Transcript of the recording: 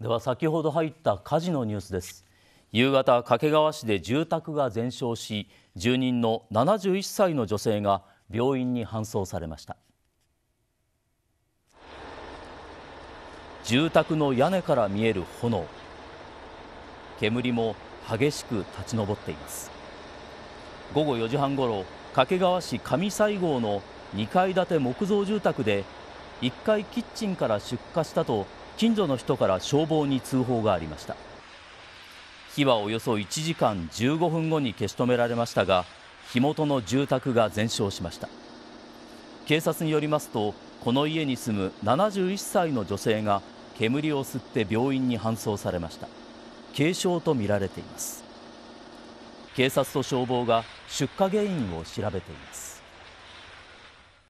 では先ほど入った火事のニュースです。夕方掛川市で住宅が全焼し住人の71歳の女性が病院に搬送されました。住宅の屋根から見える炎。煙も激しく立ち上っています。午後4時半ごろ掛川市上西郷の2階建て木造住宅で1階キッチンから出火したと近所の人から消防に通報がありました。火はおよそ1時間15分後に消し止められましたが火元の住宅が全焼しました。警察によりますとこの家に住む71歳の女性が煙を吸って病院に搬送されました。軽傷とみられています。警察と消防が出火原因を調べています。